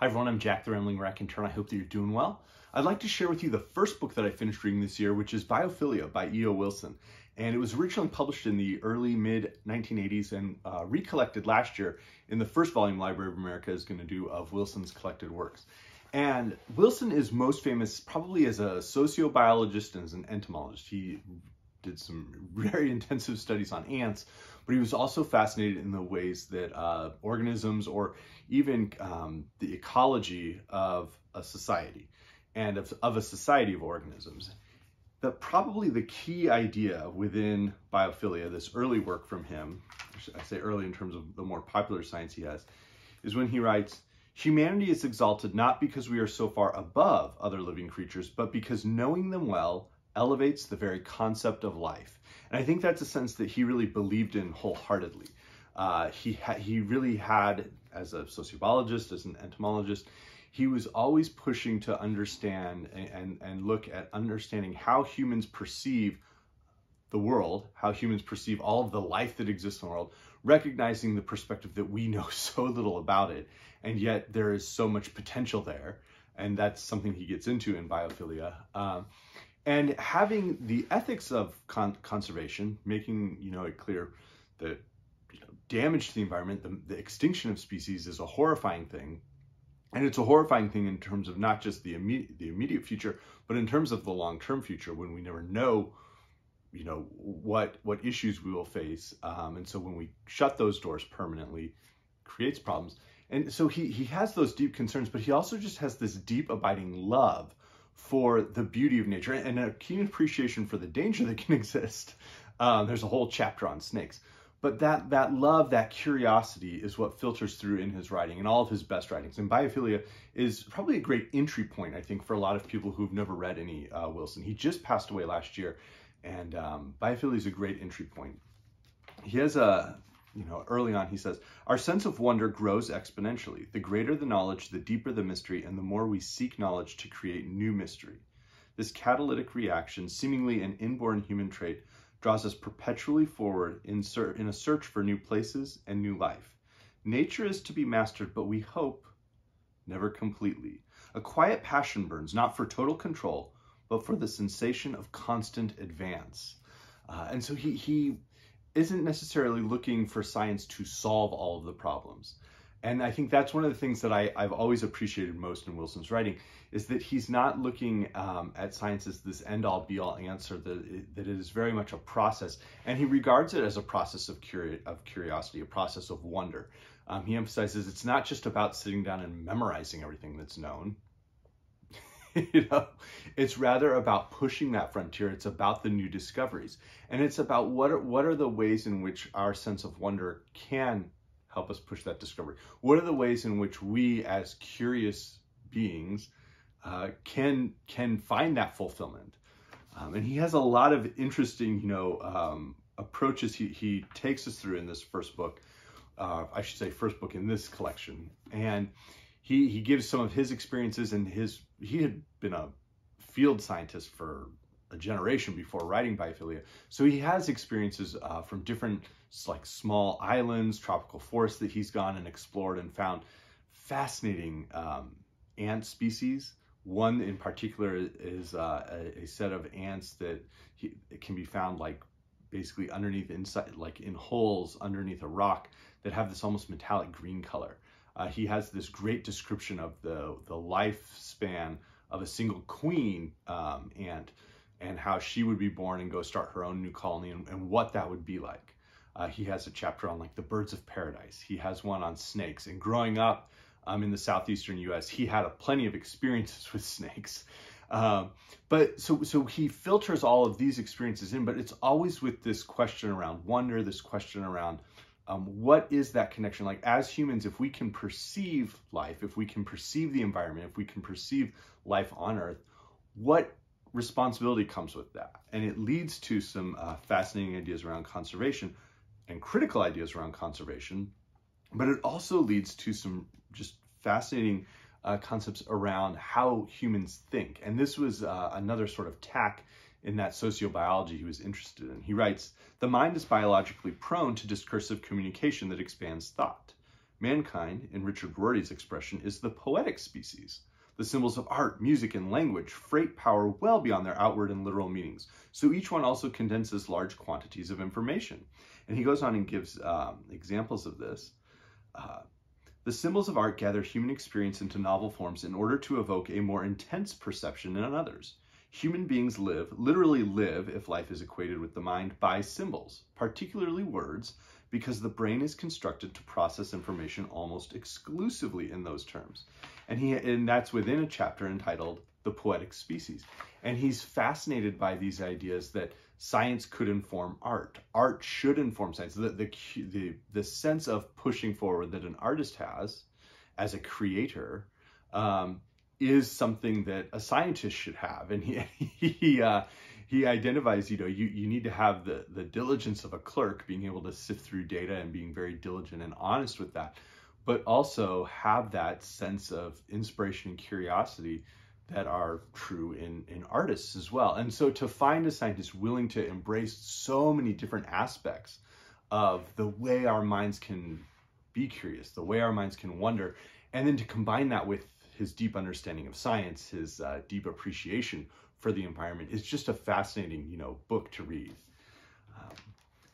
Hi everyone, I'm Jack the Rambling Raconteur and I hope that you're doing well. I'd like to share with you the first book that I finished reading this year, which is Biophilia by E.O. Wilson. And it was originally published in the early mid 1980s and uh, recollected last year in the first volume Library of America is going to do of Wilson's collected works. And Wilson is most famous probably as a sociobiologist and as an entomologist. He did some very intensive studies on ants, but he was also fascinated in the ways that uh, organisms or even um, the ecology of a society and of, of a society of organisms. The, probably the key idea within biophilia, this early work from him, I say early in terms of the more popular science he has, is when he writes, Humanity is exalted not because we are so far above other living creatures, but because knowing them well elevates the very concept of life. And I think that's a sense that he really believed in wholeheartedly. Uh, he, he really had, as a sociobiologist, as an entomologist, he was always pushing to understand and, and, and look at understanding how humans perceive the world, how humans perceive all of the life that exists in the world, recognizing the perspective that we know so little about it, and yet there is so much potential there. And that's something he gets into in biophilia. Um, and having the ethics of con- conservation, making you know it clear that you know, damage to the environment, the, the extinction of species is a horrifying thing, and it's a horrifying thing in terms of not just the immediate the immediate future, but in terms of the long term future when we never know, you know what what issues we will face, um, and so when we shut those doors permanently, creates problems. And so he he has those deep concerns, but he also just has this deep abiding love for the beauty of nature and a keen appreciation for the danger that can exist. Um, there's a whole chapter on snakes. But that, that love, that curiosity is what filters through in his writing and all of his best writings. And Biophilia is probably a great entry point, I think, for a lot of people who've never read any uh, Wilson. He just passed away last year, and um, Biophilia is a great entry point. He has a, you know, early on, he says, Our sense of wonder grows exponentially. The greater the knowledge, the deeper the mystery, and the more we seek knowledge to create new mystery. This catalytic reaction, seemingly an inborn human trait, draws us perpetually forward in, in a search for new places and new life. Nature is to be mastered, but we hope never completely. A quiet passion burns, not for total control, but for the sensation of constant advance. Uh, and so he, he isn't necessarily looking for science to solve all of the problems. And I think that's one of the things that I, have always appreciated most in Wilson's writing is that he's not looking um, at science as this end all be all answer, that, that it is very much a process. And he regards it as a process of, curi- of curiosity, a process of wonder. Um, he emphasizes it's not just about sitting down and memorizing everything that's known. you know, it's rather about pushing that frontier. It's about the new discoveries, and it's about what are what are the ways in which our sense of wonder can help us push that discovery. What are the ways in which we, as curious beings, uh, can can find that fulfillment? Um, and he has a lot of interesting, you know, um, approaches he he takes us through in this first book. Uh, I should say, first book in this collection, and he he gives some of his experiences and his he had been a field scientist for a generation before writing biophilia. So he has experiences uh, from different like small islands tropical forests that he's gone and explored and found fascinating um, ant species. One in particular is uh, a, a, set of ants that he, can be found like basically underneath inside like in holes underneath a rock that have this almost metallic green color uh, he has this great description of the, the lifespan of a single queen um, ant and how she would be born and go start her own new colony and, and what that would be like. Uh, he has a chapter on like the birds of paradise. He has one on snakes. And growing up um, in the southeastern U.S., he had a plenty of experiences with snakes. Um, but so so he filters all of these experiences in, but it's always with this question around wonder, this question around um, what is that connection? Like as humans if we can perceive life if we can perceive the environment if we can perceive life on earth what responsibility comes with that? And it leads to some uh, fascinating ideas around conservation and critical ideas around conservation but it also leads to some just fascinating uh, concepts around how humans think. And this was uh, another sort of tack in that sociobiology he was interested in. He writes, The mind is biologically prone to discursive communication that expands thought. Mankind, in Richard Rorty's expression, is the poetic species. The symbols of art, music, and language freight power well beyond their outward and literal meanings. So each one also condenses large quantities of information. And he goes on and gives um, examples of this. Uh, the symbols of art gather human experience into novel forms in order to evoke a more intense perception in others. Human beings live, literally live, if life is equated with the mind, by symbols, particularly words, because the brain is constructed to process information almost exclusively in those terms. And he and that's within a chapter entitled The Poetic Species. And he's fascinated by these ideas that science could inform art. Art should inform science. The, the, the, the sense of pushing forward that an artist has as a creator um, is something that a scientist should have. And he, he, uh, he identifies, you know, you, you need to have the, the diligence of a clerk, being able to sift through data and being very diligent and honest with that, but also have that sense of inspiration and curiosity that are true in, in artists as well. And so to find a scientist willing to embrace so many different aspects of the way our minds can be curious, the way our minds can wonder, and then to combine that with his deep understanding of science, his uh, deep appreciation for the environment is just a fascinating, you know, book to read. Um,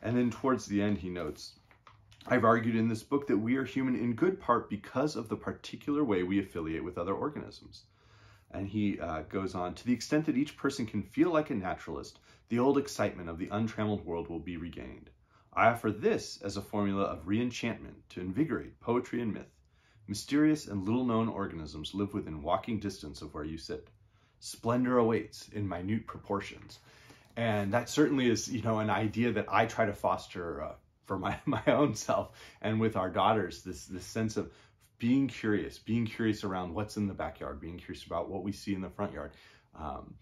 and then towards the end, he notes, I've argued in this book that we are human in good part because of the particular way we affiliate with other organisms. And he uh, goes on, to the extent that each person can feel like a naturalist, the old excitement of the untrammeled world will be regained. I offer this as a formula of reenchantment to invigorate poetry and myth. Mysterious and little known organisms live within walking distance of where you sit splendor awaits in minute proportions. And that certainly is, you know, an idea that I try to foster uh, for my, my own self and with our daughters, this, this sense of being curious, being curious around what's in the backyard, being curious about what we see in the front yard. Um,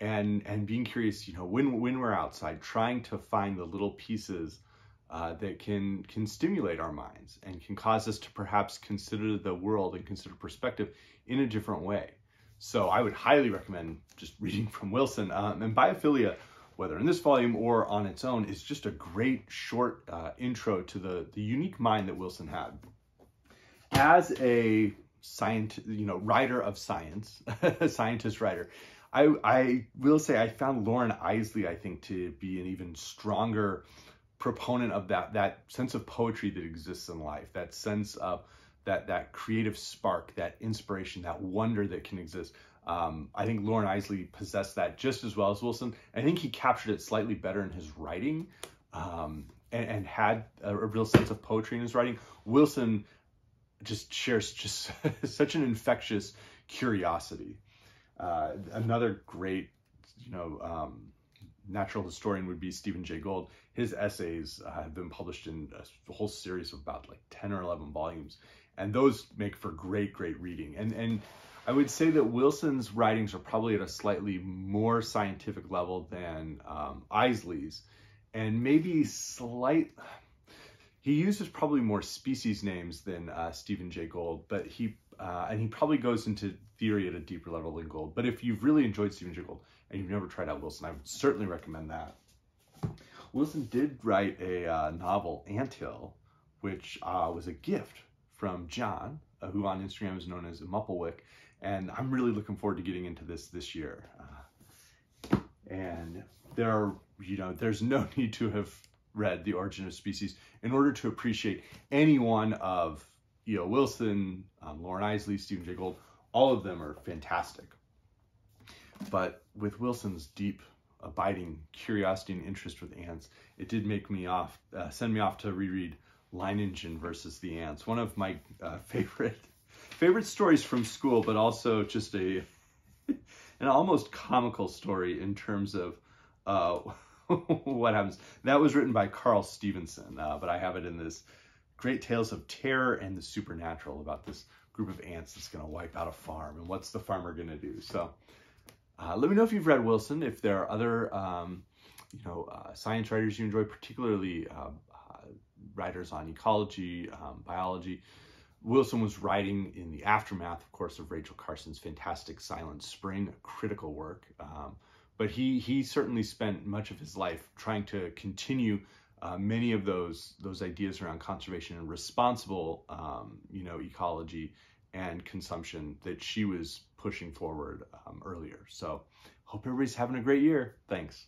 and, and being curious, you know, when, when we're outside, trying to find the little pieces uh, that can can stimulate our minds and can cause us to perhaps consider the world and consider perspective in a different way. So I would highly recommend just reading from Wilson. Um, and Biophilia, whether in this volume or on its own, is just a great short uh, intro to the, the unique mind that Wilson had. As a scientist, you know, writer of science, a scientist writer, I, I will say I found Loren Eiseley, I think, to be an even stronger proponent of that that sense of poetry that exists in life, that sense of that that creative spark, that inspiration, that wonder that can exist. Um, I think Loren Eiseley possessed that just as well as Wilson. I think he captured it slightly better in his writing um, and, and, had a, a, real sense of poetry in his writing. Wilson just shares just such an infectious curiosity. Uh, another great, you know, um, natural historian would be Stephen Jay Gould. His essays uh, have been published in a whole series of about like 10 or 11 volumes and those make for great, great reading. And and I would say that Wilson's writings are probably at a slightly more scientific level than um, Eiseley's, and maybe slight. He uses probably more species names than uh, Stephen Jay Gould, but he uh, and he probably goes into theory at a deeper level than Gould. But if you've really enjoyed Stephen Gould and you've never tried out Wilson, I would certainly recommend that. Wilson did write a uh, novel, Anthill, which uh, was a gift from John, uh, who on Instagram is known as Mupplewick, and I'm really looking forward to getting into this this year. Uh, and there are, you know, there's no need to have read The Origin of Species in order to appreciate any one of E.O. Wilson, um, Loren Eiseley, Stephen Jay Gould. All of them are fantastic. But with Wilson's deep, abiding curiosity and interest with ants, it did make me off, uh, send me off to reread Leiningen versus the Ants. One of my uh, favorite favorite stories from school, but also just a an almost comical story in terms of uh, what happens. That was written by Carl Stephenson, uh, but I have it in this Great Tales of Terror and the Supernatural about this group of ants that's going to wipe out a farm and what's the farmer going to do. So uh, let me know if you've read Wilson, if there are other um, you know uh, science writers you enjoy, particularly um, writers on ecology, um, biology. Wilson was writing in the aftermath, of course, of Rachel Carson's fantastic Silent Spring, a critical work. Um, but he he certainly spent much of his life trying to continue uh, many of those those ideas around conservation and responsible, um, you know, ecology and consumption that she was pushing forward um, earlier. So, hope everybody's having a great year. Thanks.